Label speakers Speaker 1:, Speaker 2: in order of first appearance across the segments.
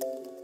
Speaker 1: Thank you.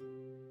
Speaker 1: Thank you.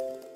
Speaker 1: you.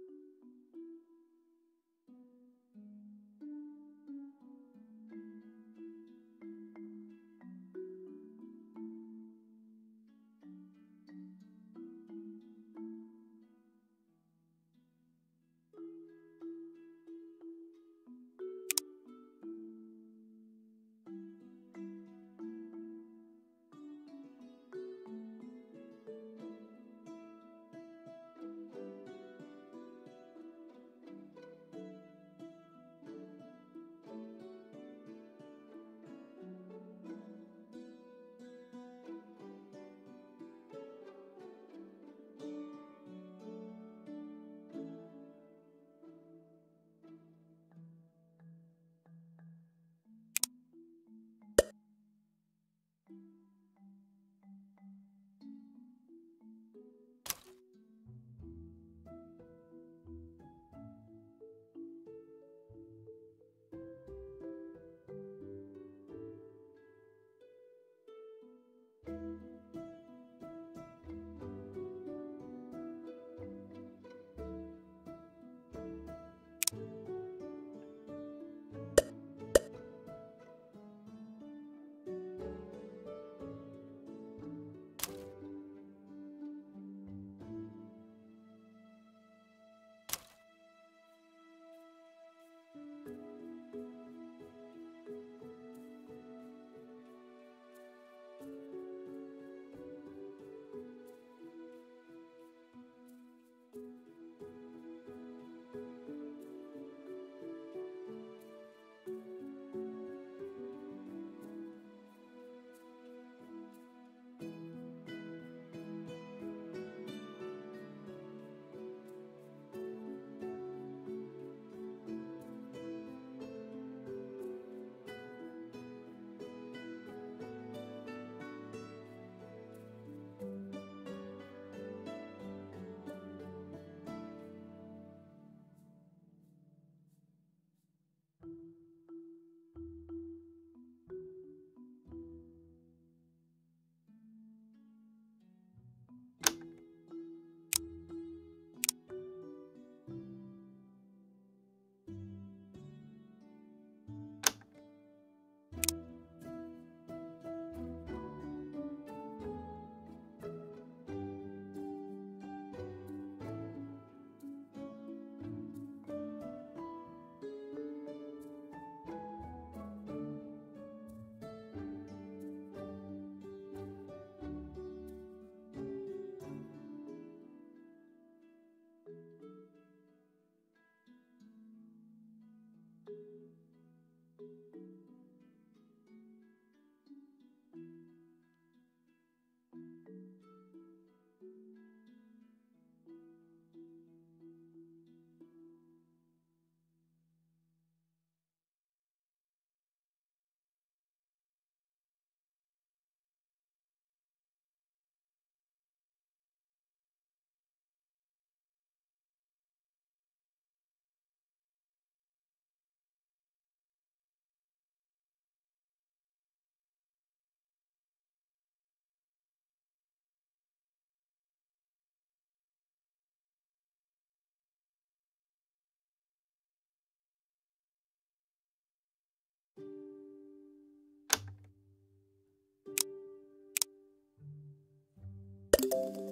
Speaker 1: you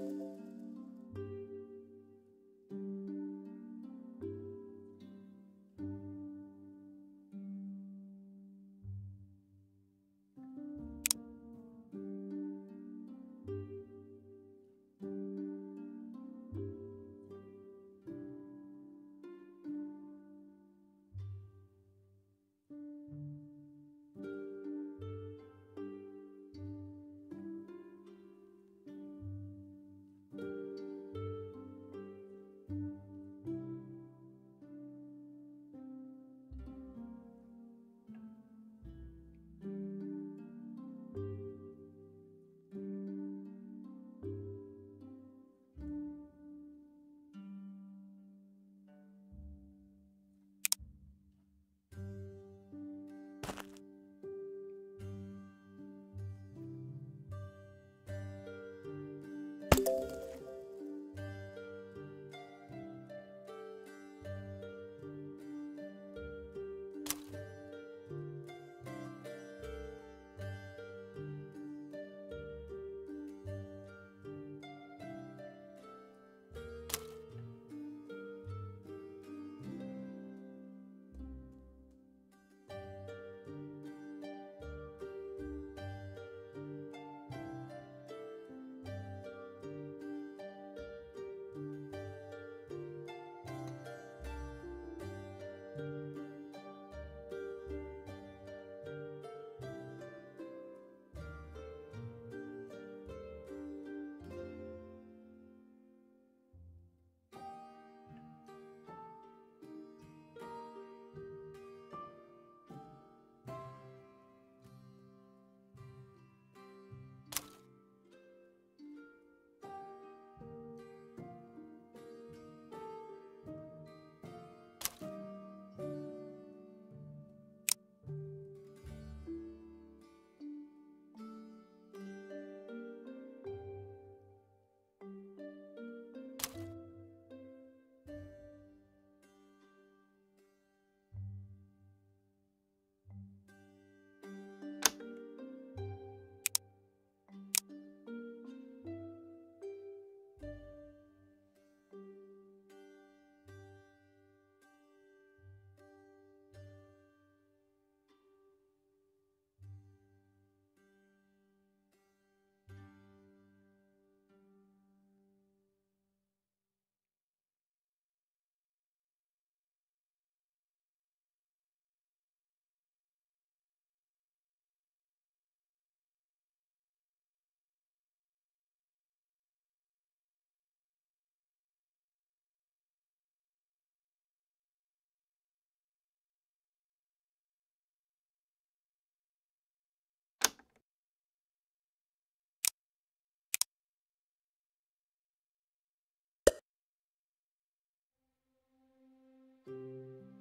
Speaker 1: Música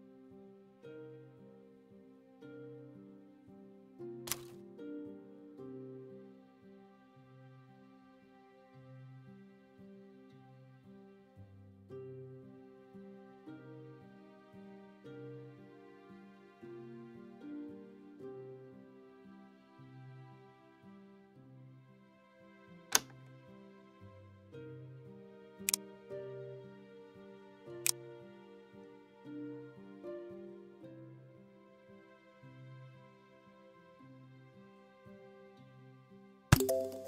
Speaker 1: Thank you.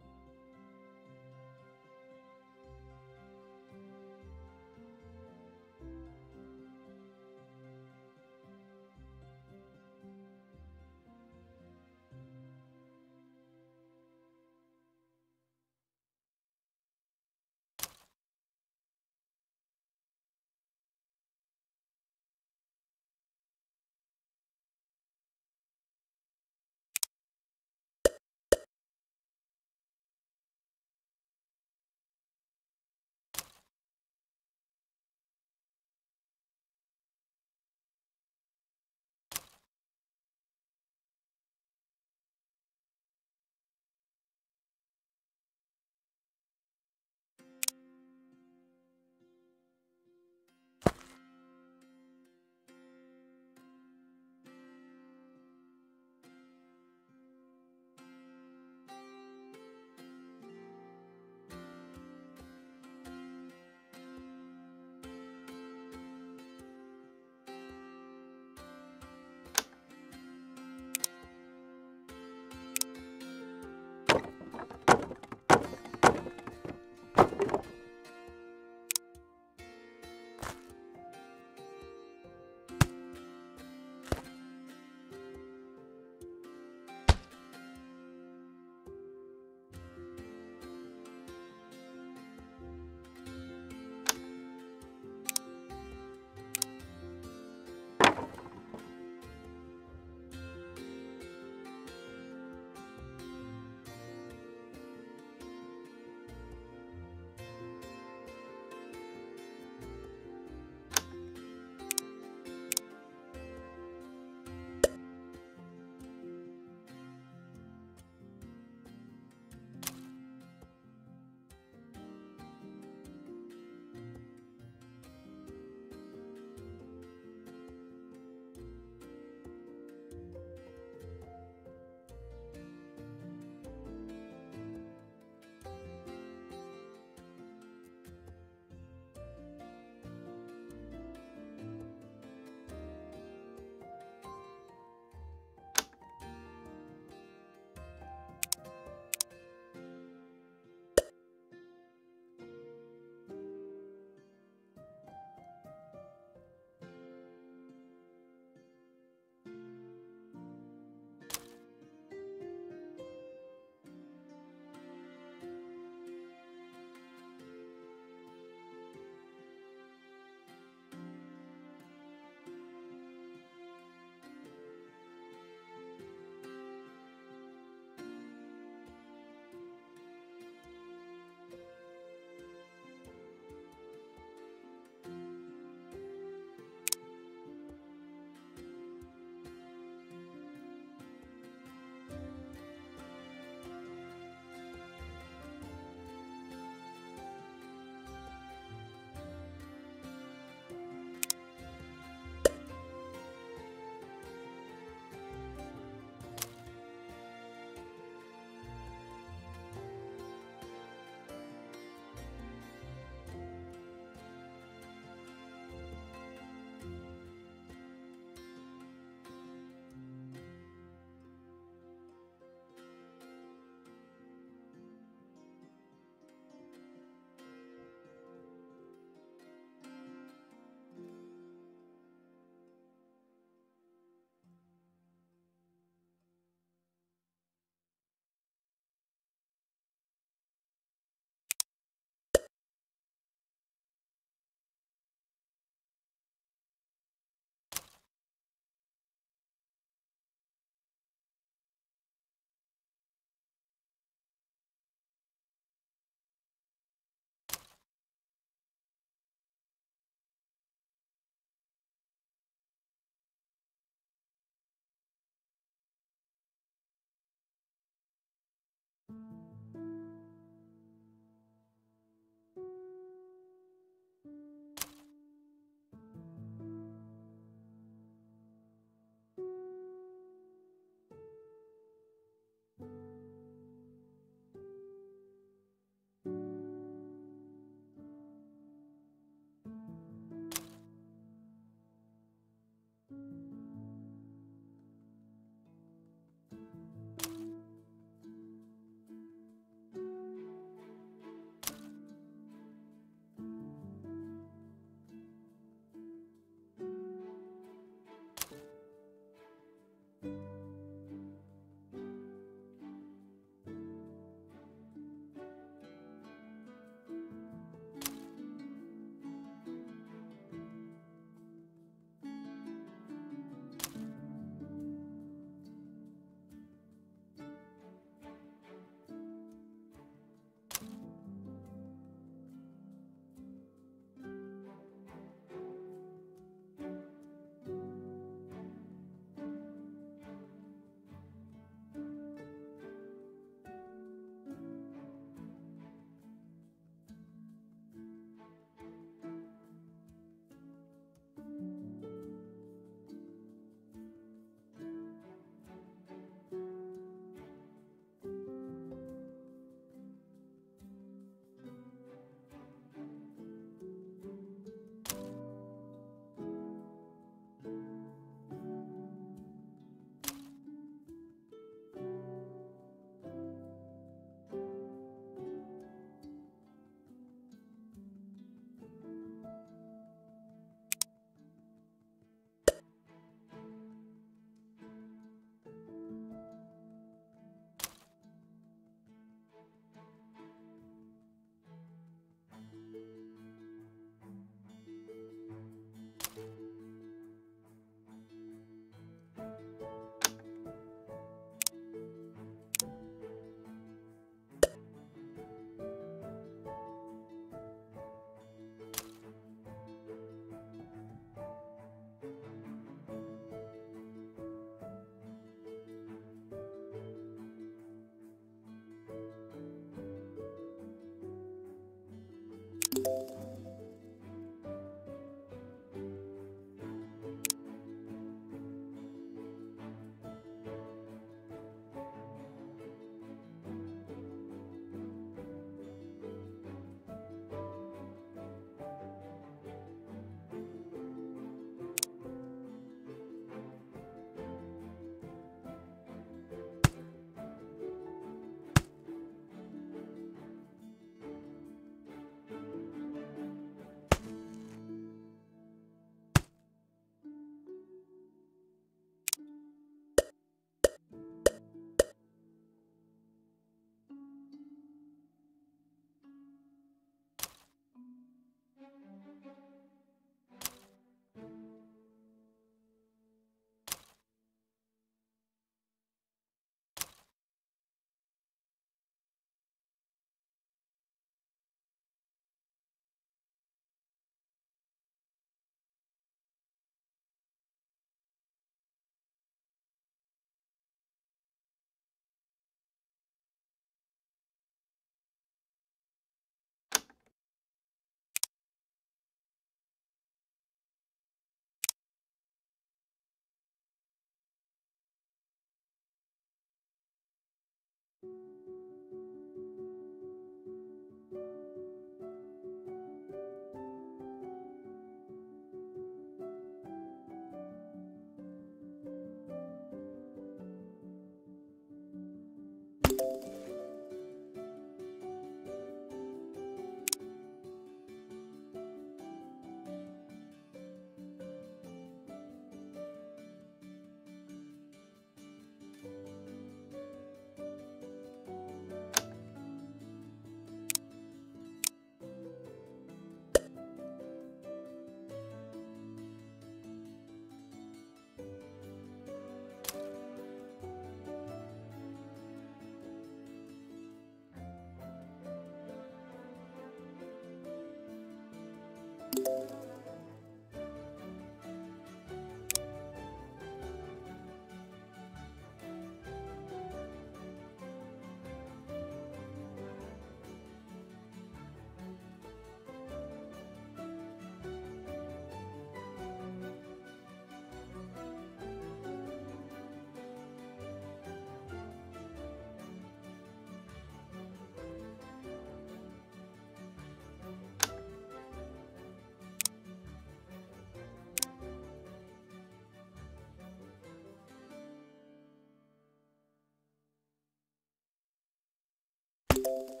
Speaker 1: Thank you.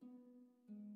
Speaker 1: Thank you.